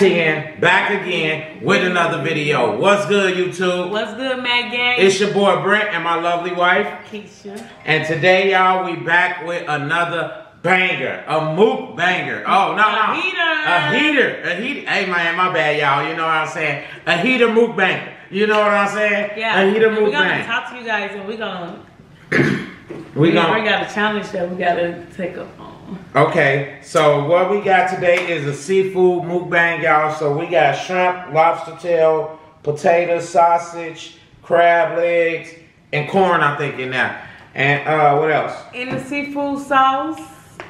Mac 10 back again with another video. What's good, YouTube? What's good, Mac Gang? It's your boy Brent and my lovely wife. Keisha. And today, y'all, we back with another banger, a mook banger. Oh, no, no. A heater. A heater. A heater. Hey, man, my bad, y'all. You know what I'm saying? A heater mook banger. You know what I'm saying? Yeah. A heater mook We're gonna talk to you guys, and we're gonna We we gonna. got a challenge that we gotta take up on. Okay, so what we got today is a seafood mukbang, y'all. So we got shrimp, lobster tail, potato, sausage, crab legs, and corn, I think, in there. And uh, what else? In the seafood sauce,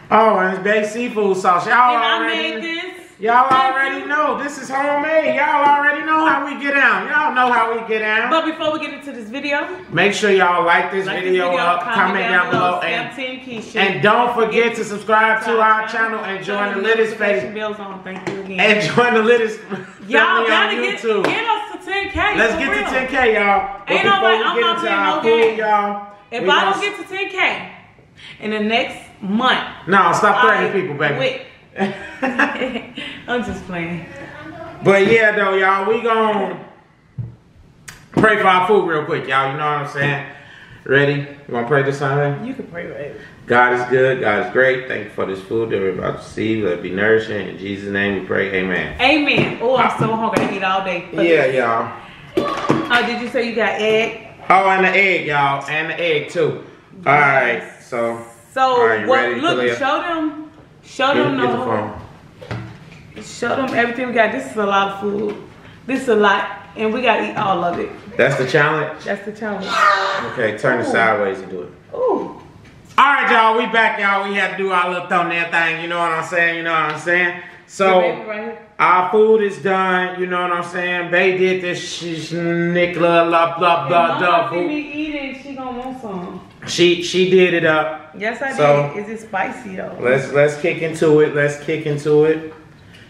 Oh, and it's baked seafood sauce. Y'all and I already, made this. Y'all already know this is homemade. Y'all already know how we get down. Y'all know how we get down. But before we get into this video, Make sure y'all like this like video, this video, up, comment down below, and and don't forget to subscribe to our channel and join the Littiz notification Face bells on. Thank you again. and join the Littiz Y'all gotta on get, get us to 10K. Let's get real. to 10K, y'all. Ain't nobody- I'm not playing no games. y'all. If I don't get to 10K in the next month, no, stop threatening people, baby. I'm just playing. But yeah, though, y'all, we gon' pray for our food real quick, y'all. You know what I'm saying? Ready? You wanna pray this time? You can pray, baby. God is good. God is great. Thank you for this food that we're about to receive. Let it be nourishing. In Jesus' name we pray. Amen. Amen. Oh, I'm so hungry. I eat all day. Yeah, y'all. Oh, did you say you got egg? Oh, and the egg, y'all. And the egg, too. All right, so. So right, you what? ready, Look, Kalia? show them. Show Get, them get the the. phone. Show them everything we got. This is a lot of food. This is a lot, and we gotta eat all of it. That's the challenge? That's the challenge. Okay, turn it sideways and do it. Ooh. All right, y'all, we back, y'all. We had to do our little thumbnail thing. You know what I'm saying? You know what I'm saying? So, right our food is done. You know what I'm saying? They did this sh- Nicola, blah, blah, blah, mama blah. see food. me eating, she gonna want some. She she did it up. Yes, I So- did. Is it spicy though? Let's let's kick into it. Let's kick into it.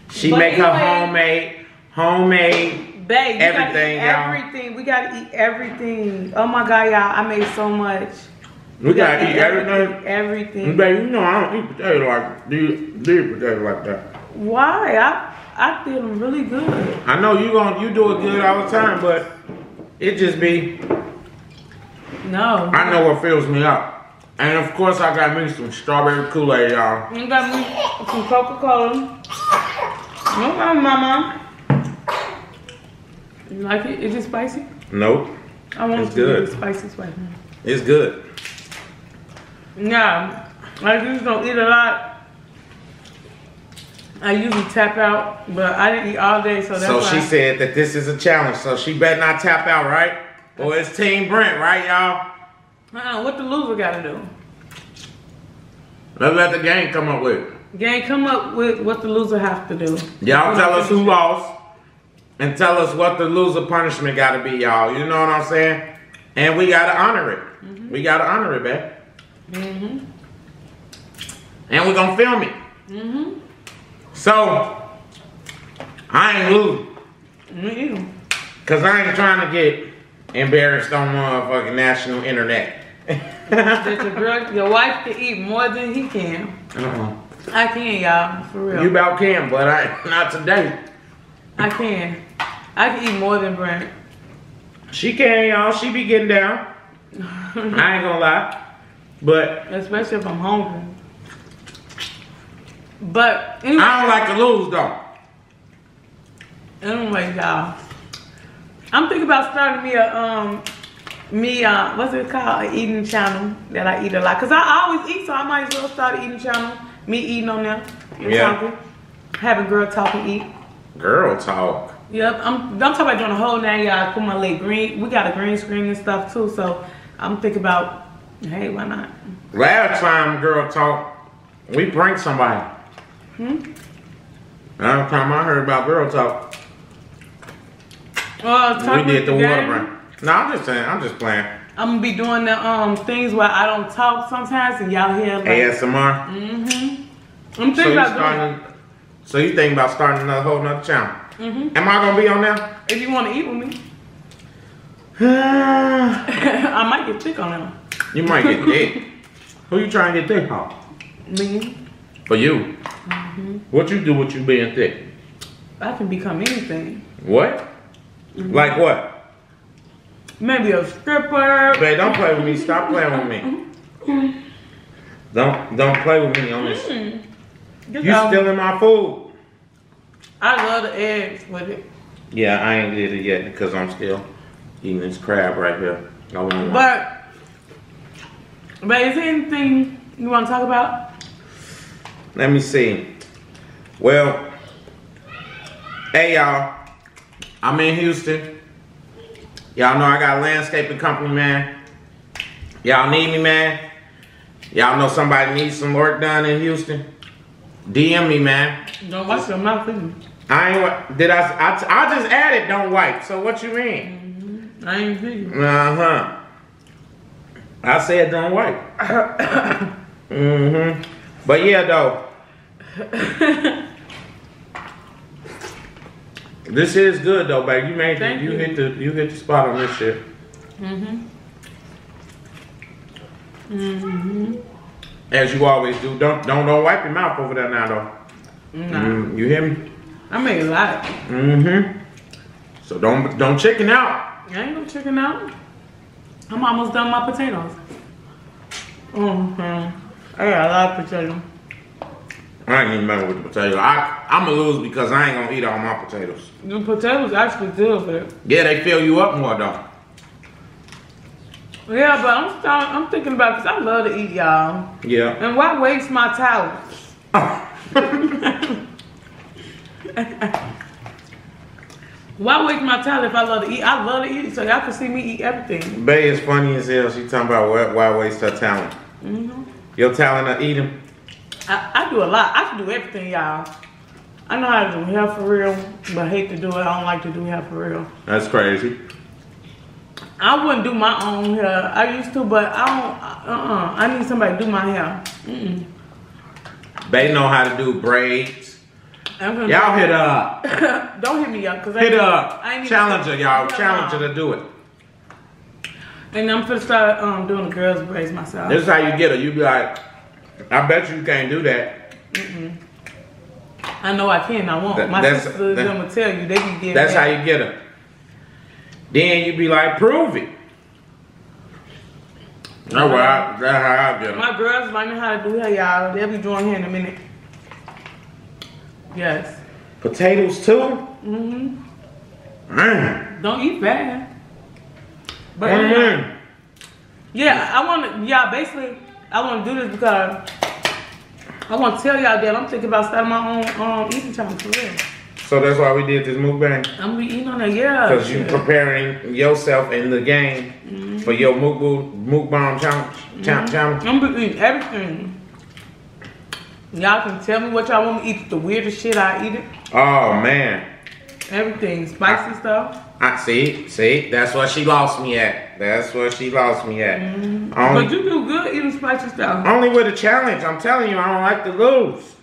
She But make her homemade, homemade. Babe, Everything, everything. We gotta eat everything. Oh my god, y'all! I made so much. We gotta eat everything. Everything. Baby, you know I don't eat potato like do do potato like that. Why? I I feel them really good. I know you gon' you do it good all the time, but it just be No. I know what fills me up. And of course I got me some strawberry Kool-Aid, y'all. You got me some Coca Cola. Okay, mama. You like it? Is it spicy? Nope. I want It's it to good. spicy, spicy. It's good. Yeah, I usually don't eat a lot. I usually tap out, but I didn't eat all day, so that's So she said that this is a challenge, so she better not tap out, right? Or it's Team Brent, right, y'all? Uh-uh, what the loser got to do? Let's let the game come up with. Gang, come up with what the loser have to do. Y'all tell us who lost and tell us what the loser punishment gotta be, y'all. You know what I'm saying? And we gotta honor it. We gotta honor it, babe. Mm-hmm. And we're gonna film it. Mm-hmm. So, I ain't losing. Me either. Cause I ain't trying to get embarrassed on motherfucking national internet. That your girl, your wife can eat more than he can. uh-uh. I can, y'all, for real. You about can, but I not today. I can. I can eat more than Brent. She can, y'all. She be getting down. I ain't gonna lie. But Especially if I'm hungry. But anyway, I don't like to lose though. Anyway, y'all, I'm thinking about starting me a um me uh what's it called a eating channel that I eat a lot because I always eat so I might as well start an eating channel. Me eating on there, and Yeah. talking, having girl talk and eat. Girl talk. Yep, I'm I'm talking about doing a whole now, y'all. Put my leg green. We got a green screen and stuff too, so I'm thinking about hey, why not? Last time girl talk, we pranked somebody. Hmm. Last time I heard about girl talk, Uh, we did the water. No, I'm just saying. I'm just playing. I'm gonna be doing the um things where I don't talk sometimes, and y'all hear like, ASMR. Mm-hmm. I'm So thinking you about doing. starting? So you think about starting another whole nother channel? Mm-hmm. Am I gonna be on there? If you want to eat with me, I might get thick on them. you might get thick. Who you trying to get thick on? Me, For you. Mm-hmm. What you do with you being thick? I can become anything. What? Like what? Maybe a stripper. Babe, don't play with me. Stop playing with me. Don't don't play with me on this. Mm. You um, stealing my food. I love the eggs with it. Yeah, I ain't did it yet because I'm still eating this crab right here. I want But, but is there anything you want to talk about? Let me see. Well, hey y'all, I'm in Houston. Y'all know I got a landscaping company, man. Y'all need me, man. Y'all know somebody needs some work done in Houston. DM me, man. Don't watch your mouth, please. I ain't. Did I? I, I just added don't wipe. So what you mean? I ain't see. Uh huh. I said don't wipe. mm-hmm. But yeah, though. this is good though, babe. You made Thank it. You, you. hit the you hit the spot on this shit. Mm-hmm. Mm-hmm. As you always do. Don't don't don't wipe your mouth over there now though. Nah. Mm, you hear me? I made a lot. Mm-hmm. So don't don't chicken out. I ain't no chicken out. I'm almost done my potatoes. Mm-hmm. I got a lot of potatoes. I ain't even messing with the potatoes. I I'ma lose because I ain't gonna eat all my potatoes. The potatoes actually good for. Yeah, they fill you up more though. Yeah, but I'm I'm thinking about because I love to eat, y'all. Yeah. And why waste my talent? Why waste my talent if I love to eat? I love to eat, so y'all can see me eat everything. Bay is funny as hell. She talking about why, why waste her talent. hmm Your talent of eating. I, I do a lot. I can do everything, y'all. I know how to do hair for real, but I hate to do it. I don't like to do hair for real. That's crazy. I wouldn't do my own hair. I used to, but I don't. Uh-uh. I need somebody to do my hair. Mm-mm. Bay know how to do braids. Y'all hit up. don't hit me up, cause I Hit her up. I ain't even- Challenge her, y'all. Yeah. Challenge her to do it. And I'm gonna start um, doing the girls' braids myself. This is how you get her. You be like, I bet you can't do that. I know I can. I won't. That- My that's- sisters that- gonna tell you they be getting. That's how you get her. Then you be like, prove it. That's, I, that's how I get her. My girls learning how to do hair, y'all. They'll be doing hair in a minute. Yes. Potatoes too? hmm Mm. Don't eat bad. But Mm. yeah, I want to. Yeah, basically, I want to do this because I want to tell y'all that I'm thinking about starting my own um, eating channel for real. So that's why we did this mukbang. I'm gonna be eating on that. Yeah. Because you're preparing yourself in the game for your mukbang, mukbang challenge. Challenge. challenge. I'm gonna be eating everything. Y'all can tell me what y'all want me to eat. The weirdest shit I eat it. Oh man. Everything, spicy stuff. I see, see, that's what she lost me at. That's what she lost me at. Mm-hmm. But Only, you do good eating spicy stuff. only with a challenge. I'm telling you, I don't like to lose.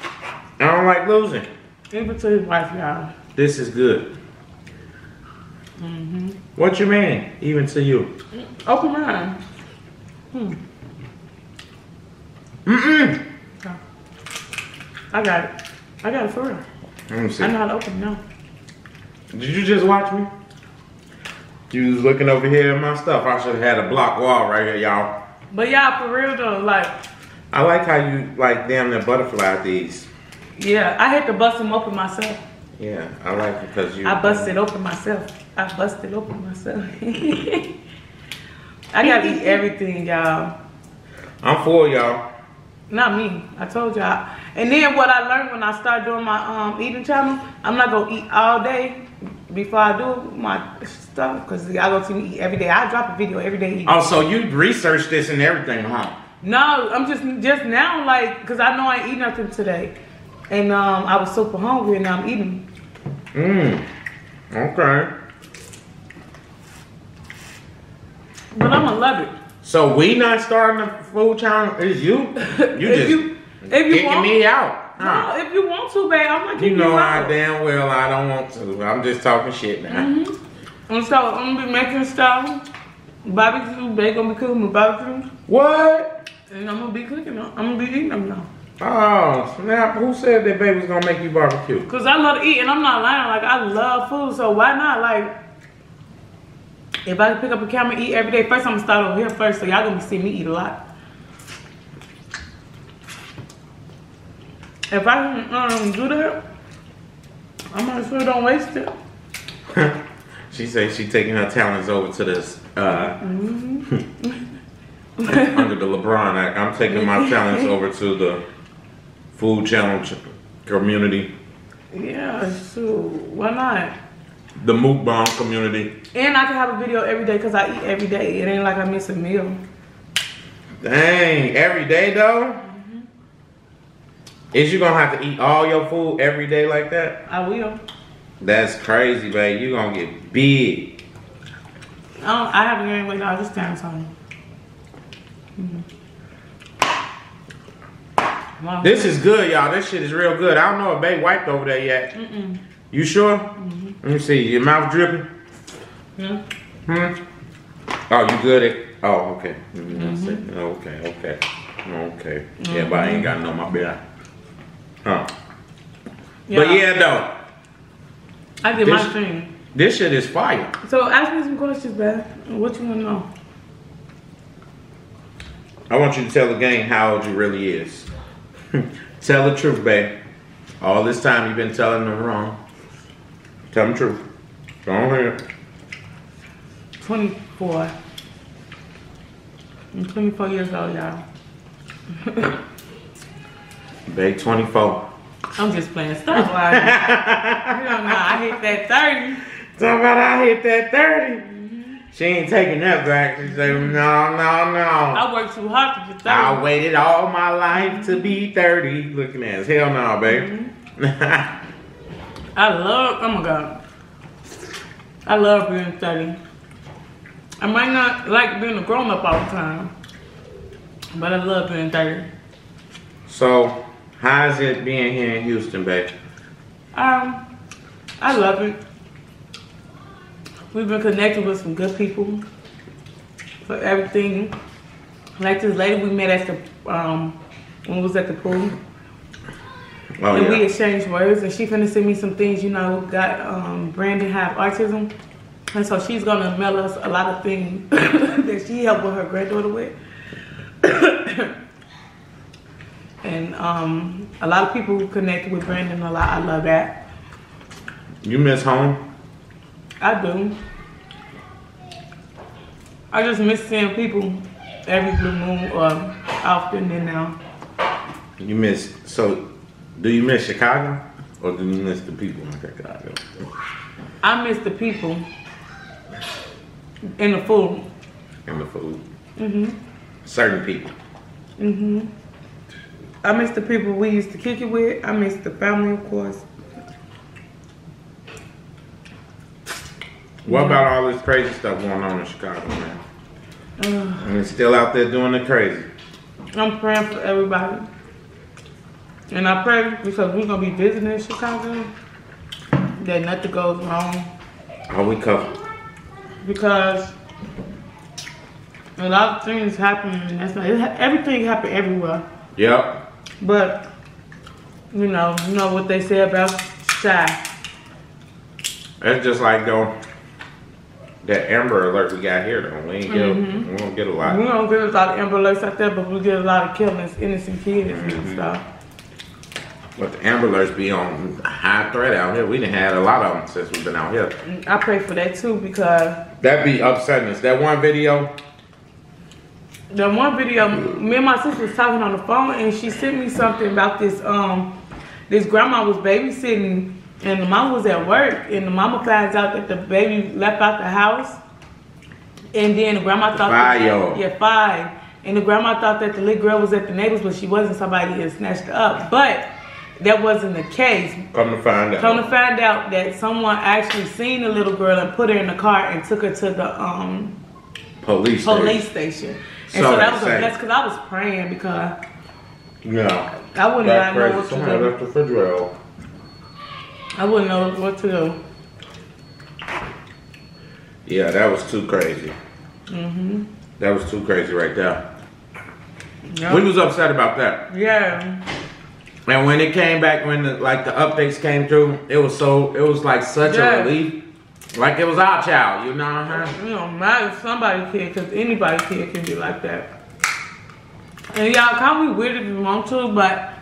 I don't like losing. Even to his wife, y'all. This is good. Mm-hmm. What you mean? Even to you? Open mind. Hmm. Mm-mm. I got it. I got it for real. Let me see. I'm not open no. Did you just watch me? You was looking over here at my stuff. I should have had a block wall right here, y'all. But y'all, for real though, like, I like how you like damn near butterfly these. yeah, I had to bust them open myself. Yeah, I like it because you. I busted open myself. I busted open myself. I gotta eat everything, y'all. I'm for y'all. Not me. I told y'all. And then what I learned when I started doing my um eating channel, I'm not gonna eat all day before I do my stuff because y'all gonna see me eat every day. I drop a video every day. Eating. Oh, so you researched this and everything, huh? No, I'm just just now like because I know I ain't eat nothing today, and um I was super hungry and now I'm eating. Mmm. Okay. But I'm gonna love it. So we not starting a food challenge? It's you? You just you if you kicking want, me out. no, if you want to, babe, I'm not You kicking know you I damn well I don't want to. I'm just talking shit now. Mhm. And so I'm gonna be making stuff. Barbecue, they gonna be cooking with barbecue, What? and I'm gonna be cooking them. I'm gonna be eating them now. Oh snap! Who said that baby's gonna make you barbecue? Cause I love to eat, and I'm not lying. Like I love food, so why not? Like, if I can pick up a camera and eat every day, first I'm gonna start over here first, so y'all gonna see me eat a lot. If I um, do that, I might as well don't waste it. she says she's taking her talents over to this uh, Mm-hmm. under the LeBron Act. I'm taking my talents over to the Food Channel ch- community, Yeah, so why not? the mukbang community. And I can have a video every day because I eat every day. It ain't like I miss a meal. Dang, every day though. Is you gonna have to eat all your food every day like that? I will. That's crazy, babe. You gonna get big. I, don't, I haven't gained weight all this time, so. Mhm. This is good, y'all. This shit is real good. I don't know if babe wiped over there yet. Mm-mm. You sure? Let me see. Your mouth dripping? Yeah. Hmm. Oh, you good at? Oh, okay. Mm, it. Okay, okay, okay. Yeah, but I ain't got no my bad. Oh. Huh. But yeah, though, I did my This- thing. this shit is fire. So ask me some questions, Beth. What you want to know? I want you to tell the gang how old you really is. tell the truth, babe. All this time you've been telling them wrong. Tell them the truth. Go ahead. 24. I'm 24 years old, y'all. Babe, 24. I'm just playing stuff. Like, you don't know, I hit that 30. Talk about I hit that 30. Mm-hmm. She ain't taking that back. She said, no, no, no. I worked too hard to get 30. I waited all my life to be 30. Looking at us. Hell no, babe. Mm-hmm. I love, oh my God. I love being 30. I might not like being a grown up all the time, but I love being 30. so, how's it being here in Houston, babe? Um, I love it. We've been connected with some good people for everything. Like this lady we met at the um when we was at the pool. Oh, and we exchanged words and she finna send me some things, you know, got um Brandon have autism. And so she's gonna mail us a lot of things that she helped with her granddaughter with. And um a lot of people connected with Brandon a lot. I love that. You miss home? I do. I just miss seeing people every blue moon or often and now. You miss, so, do you miss Chicago? Or do you miss the people in Chicago? I miss the people and the food. And the food? Mm-hmm. Certain people. Mhm. I miss the people we used to kick it with. I miss the family, of course. What about all this crazy stuff going on in Chicago, man? Uh, And it's still out there doing the crazy. I'm praying for everybody. And I pray because we're gonna be visiting in Chicago that nothing goes wrong. Are we covered? because a lot of things happen and that's not it, everything happen everywhere Yep. But you know you know what they say about shy That's just like though that Amber Alert we got here though. We ain't get Mhm. we don't get a we lot. don't get a lot of Amber alerts out there but we get a lot of killings innocent kids Mhm. and stuff But the Amber Alerts be on high threat out here. We done had a lot of them since we've been out here. I pray for that too because That be upsetting us. That one video, the one video me and my sister was talking on the phone and she sent me something about this um this grandma was babysitting and the mom was at work and the mama finds out that the baby left out the house and then the grandma thought that, Fire. yeah five and the grandma thought that the little girl was at the neighbors but she wasn't somebody had snatched her up but that wasn't the case come to find out. Come to find out that someone actually seen the little girl and put her in the car and took her to the um police. police station. And So so, that was a say. blessing because I was praying because Yeah. I wouldn't know crazy. what to Somebody do. left the refrigerator. I wouldn't know what to do. Yeah, that was too crazy. Mhm. That was too crazy right there. Yeah. We was upset about that. yeah. And when it came back, when the like the updates came through, it was so it was like such Yeah. a relief, like it was our child, you know. Huh? You know, not if somebody kid, because anybody kid can be like that. And y'all call me weird if you want to, but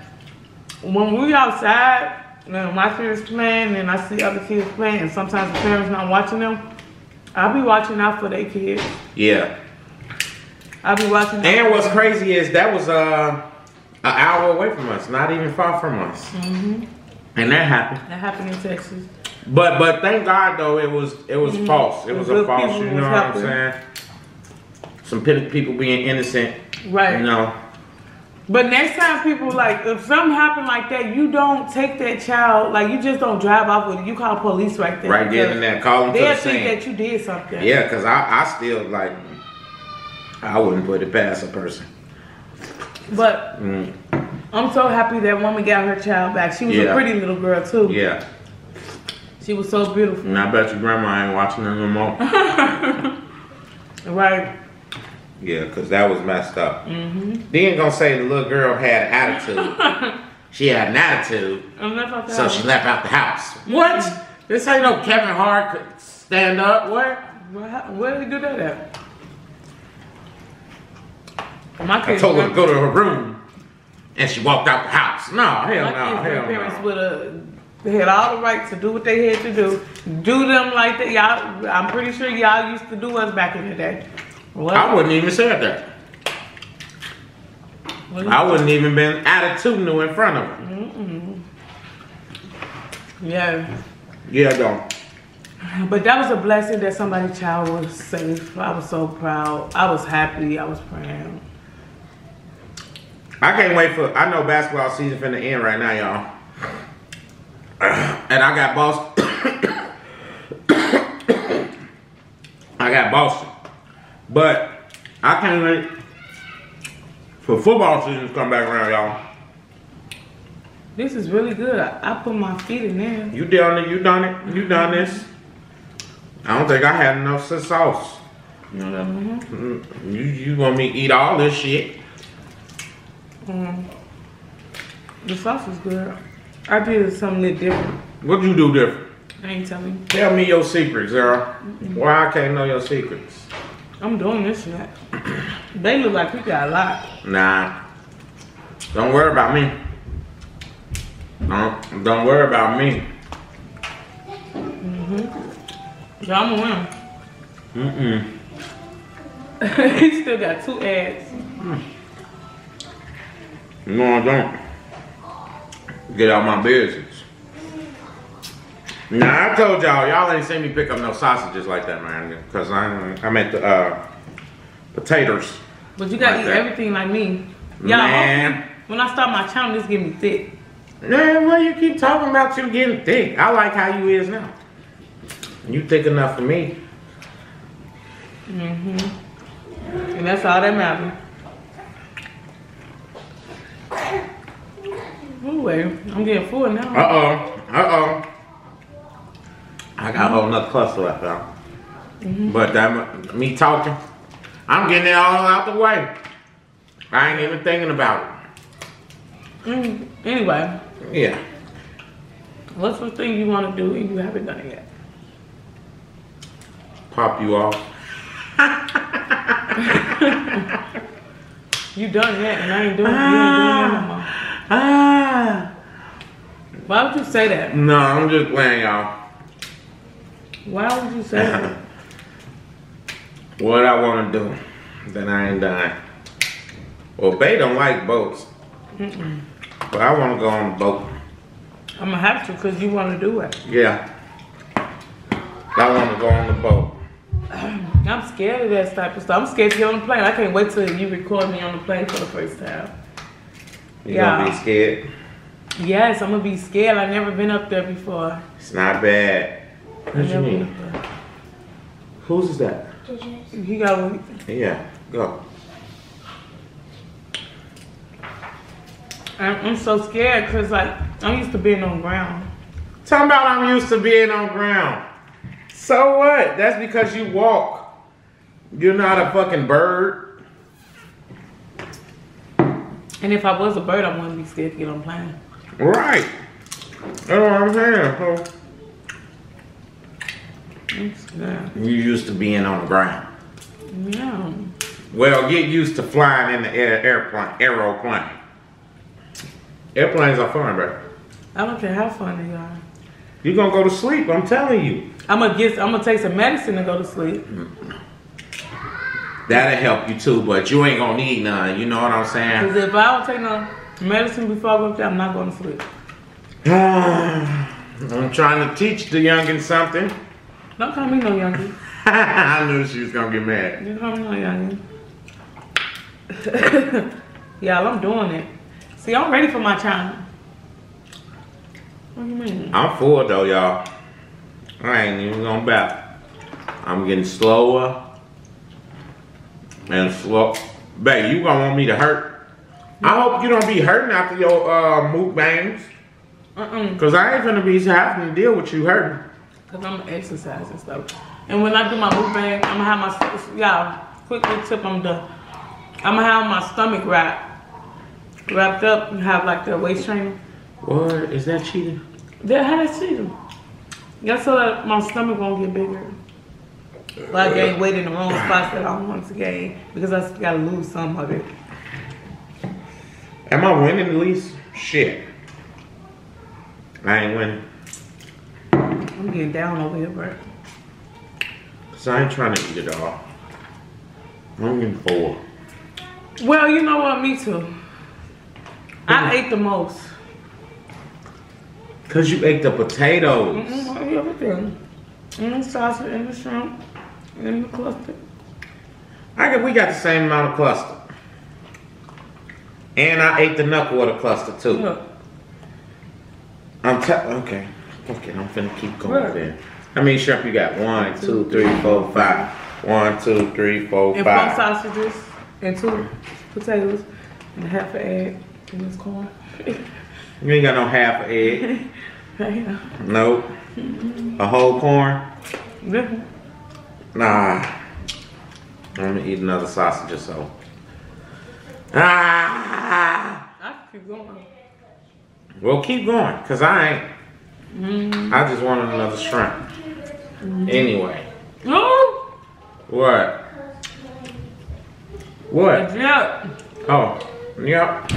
when we outside, and my kids playing, and I see other kids playing, and sometimes the parents not watching them, I'll be watching out for their kids. Yeah. I'll be watching. out And what's crazy is that was uh, an hour away from us, not even far from us, Mm-hmm. and that happened. That happened in Texas. But but thank God though it was it was false. It was a false. You know what I'm saying? Some people being innocent. Right. You know. But next time people like if something happened like that, you don't take that child like you just don't drive off with it. You call police right there. Right there and there, call them They'll the think that you did something. Yeah, because I, I still like, I wouldn't put it past a person. But Mm, I'm so happy that woman got her child back. She was Yeah. a pretty little girl too. yeah. She was so beautiful. And I bet your grandma ain't watching them no more. Right. yeah, because that was messed up. Mm-hmm. They ain't gonna say the little girl had attitude. she had an attitude, And that's what so that she left out the house. What? This ain't no Kevin Hart could stand up. What? Where, where did he do that at? My I told her to go to her room, and she walked out the house. No, hell no, my kids' hell grandparents no. would have. They had all the right to do what they had to do. Do them like that. Y'all, I'm pretty sure y'all used to do us back in the day. What? I wouldn't even said that. I wouldn't even been attitudinal in front of her. Yeah. Yeah, don't. But that was a blessing that somebody's child was safe. I was so proud. I was happy. I was proud. I can't wait for. I know basketball season finna end right now, y'all. And I got Boston. I got Boston, but I can't wait for football season to come back around, y'all. This is really good. I, I put my feet in there. You done it? You done it? You done this? I don't think I had enough sauce. You know mean? Mm, You you want me to eat all this shit? The sauce is good. I did something different. What you do different? I ain't telling you. Tell me your secrets, Zara. Why I can't know your secrets? I'm doing this shit. They look like we got a lot. Nah. Don't worry about me. Don't, don't worry about me. Mm-hmm. So I'm gonna Mm-mm. win. he still got two ads. No, I don't. Get out my business. Nah, I told y'all, y'all ain't seen me pick up no sausages like that, man. Cause I'm, I'm at the uh, potatoes. But you gotta Like eat that. everything like me. Y'all, Man. when I start my channel, this get me thick. Man, why you keep talking about you getting thick? I like how you is now. You thick enough for me. Mhm. And that's all that matters. Anyway, I'm getting full now. Uh oh. Uh oh. I got a whole nother cluster left out. But that me talking, I'm getting it all out the way. I ain't even thinking about it. Mm, anyway. Yeah. what's the thing you want to do and you haven't done it yet? Pop you off. You done that and I ain't doing, you ain't doing no more. Ah. Why would you say that? No, I'm just playing, y'all. Why would you say that? what I want to do, then I ain't done. Well, Bay don't like boats. But I want to go on a boat. I'm gonna have to because you want to do it. Yeah. I want to go on the boat. I'm scared of that type of stuff. I'm scared to get on the plane. I can't wait till you record me on the plane for the first time. You Yeah. gonna be scared? Yes, I'm gonna be scared. I've never been up there before. It's not bad. What I've you mean? up. Whose is that? He got one. Yeah, go. I'm, I'm so scared because like I'm used to being on ground. Talking about I'm used to being on ground. So what? That's because you walk. You're not a fucking bird. And if I was a bird, I wouldn't be scared to get on a plane. Right. That's what I'm saying. So It's you used to being on the ground. Yeah. Well, get used to flying in the air, airplane, aeroplane. Airplanes are fun, bro. I don't care how fun you are. You're gonna go to sleep, I'm telling you. I'm gonna get. I'm gonna take some medicine to go to sleep. That'll help you too, but you ain't gonna need none. You know what I'm saying? Cause if I don't take no medicine before I go up there, I'm not going to sleep. I'm trying to teach the youngin something. Don't call me no youngin. I knew she was gonna get mad. You call me no youngin. Y'all, I'm doing it. See, I'm ready for my time. What do you mean? I'm full though, y'all. I ain't even gonna back. I'm getting slower and slow. Babe, you gonna want me to hurt? I hope you don't be hurting after your uh mukbangs. Uh-uh. Cause I ain't gonna be having to deal with you hurting. Cause I'm and stuff. And when I do my mukbang, I'm gonna have my y'all quickly tip. I'm done. I'm gonna have my stomach wrapped, wrapped up, and have like the waist trainer. What is that cheating? That how that cheating. That's so that my stomach won't get bigger. But I gain weight in the wrong spots that I don't want to gain because I gotta lose some of it. Am I winning at least? Shit. I ain't winning. I'm getting down over here, bro. Cause I ain't trying to eat it all. I'm getting full. Well, you know what? Me too. I ate the most. Cause you ate the potatoes. Mm-mm, I ate everything. And the sausage and the shrimp and the cluster. I get we got the same amount of cluster. And I ate the knucklewater cluster too. Look, I'm te- okay. Okay, I'm finna keep going Right. then. How many shrimp you got? One, two, three, four, five. One, two, three, four, and four sausages and two potatoes and half an egg and this corn. You ain't got no half an egg. yeah. Nope. A whole corn? Yeah. Nah. I'm gonna eat another sausage or so. Ah! I keep going. Well, keep going, cause I ain't. Mm. I just wanted another shrimp. Anyway, No! what? What? Yeah. Oh, yep.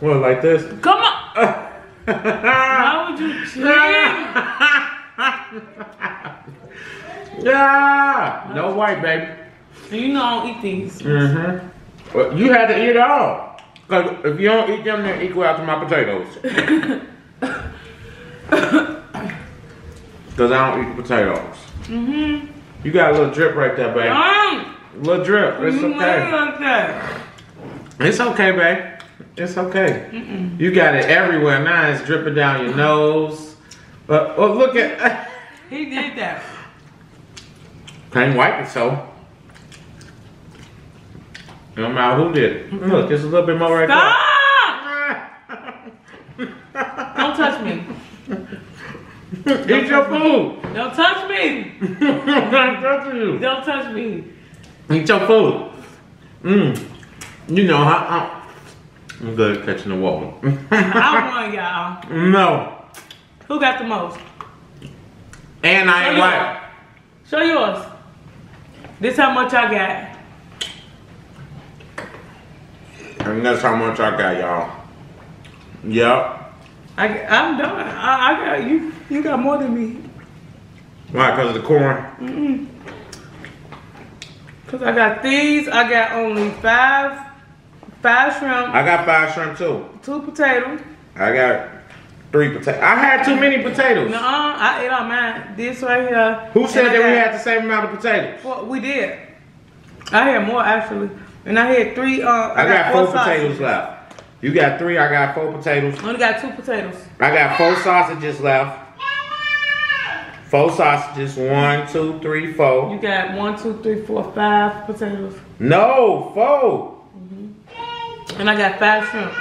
What, like this? Come on! Why would you cheat? yeah. No white, baby. You know I don't eat these. Mm-hmm. Well, you had to eat it all. Cause if you don't eat them, they're equal out to my potatoes. Cause I don't eat the potatoes. Mm-hmm. You got a little drip right there, babe. Um, little drip. It's you okay. like. It's okay, babe. It's okay. You got it everywhere now. It's dripping down your nose. But oh, look at. He did that. Can't wipe it so. No matter who did it. Look, there's a little bit more right Stop! Don't touch me. there. Eat your food. Don't touch me. I'm not touching you. Don't touch me. Eat your food. Mmm. You know how I, I'm good at catching the water. I won, y'all. no. Who got the most? And I ain't Show white. Show yours. This how much I got. And that's how much I got, y'all. Yep. I, I'm done. I, I got you. You got more than me. Why? Because of the corn? Mm-mm. Cause I got these. I got only five, five shrimp, I got five shrimp too. two potatoes. I got three potatoes. I had too many potatoes. Nuh-uh, I ate all mine. This right here. Who said that we had the same amount of potatoes? Well, we did. I had more actually, and I had three. Uh, I got four sausages. potatoes left. You got three, I got four potatoes. Only got two potatoes. I got four sausages left. Four sausages. One, two, three, four. You got one, two, three, four, five potatoes, No, four. and I got five shrimp.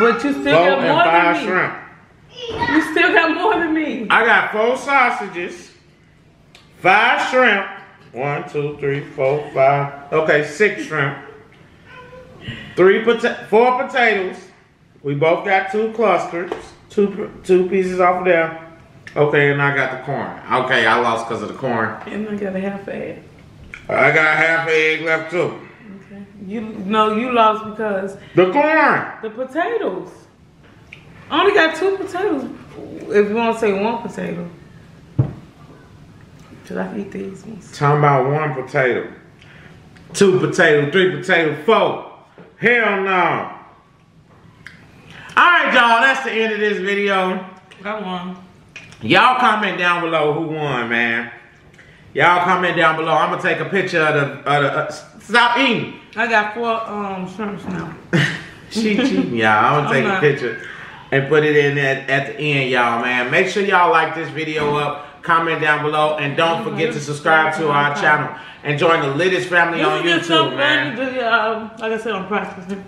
But you still Four got more than me. shrimp. You still got more than me. I got four sausages, five shrimp. One, two, three, four, five. Okay, six shrimp. Three pota- four potatoes. We both got two clusters, two two pieces off of there. Okay, and I got the corn. Okay, I lost because of the corn. And I got a half egg. I got half egg left too. Okay. You no, you lost because The corn. the potatoes. I only got two potatoes. If you want to say one potato. Cause I eat these ones. Talking about one potato, two potato, three potato, four. Hell no. All right, y'all. That's the end of this video. Got one. Y'all comment down below who won, man. Y'all comment down below. I'm gonna take a picture of the. Of the uh, stop eating. I got four um shrimps now. she cheating, y'all. I'm gonna I'm take a picture and put it in at, at the end, y'all, man. Make sure y'all like this video up, comment down below, and don't forget to subscribe to our channel and join the Littiz family on YouTube, man. uh, like I said, I'm practicing.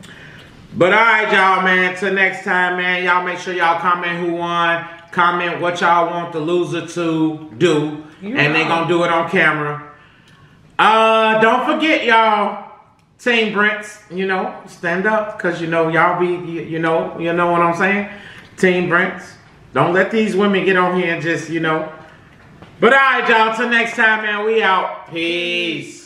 But all right, y'all, man. Till next time, man. Y'all make sure y'all comment who won. Comment what y'all want the loser to do, You and they gonna do it on camera. Uh, don't forget, y'all. Team Brents, you know, stand up, cause you know y'all be, you, you know, you know what I'm saying. Team Brents, don't let these women get on here and just, you know. But all right, y'all. Till next time, man. We out. Peace.